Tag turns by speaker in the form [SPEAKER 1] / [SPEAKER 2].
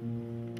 [SPEAKER 1] Mm-hmm.